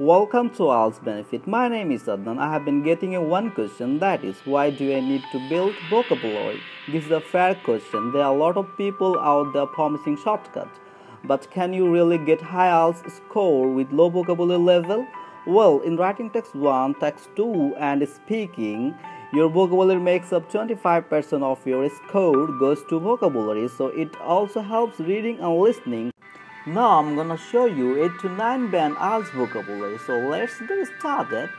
Welcome to IELTS Benefit. My name is Adnan. I have been getting a one question that is why do I need to build vocabulary? This is a fair question. There are a lot of people out there promising shortcuts. But can you really get high IELTS score with low vocabulary level? Well, in writing text 1, text 2 and speaking, your vocabulary makes up 25% of your score goes to vocabulary so it also helps reading and listening now I'm gonna show you 8 to 9 band IELTS vocabulary. So let's get started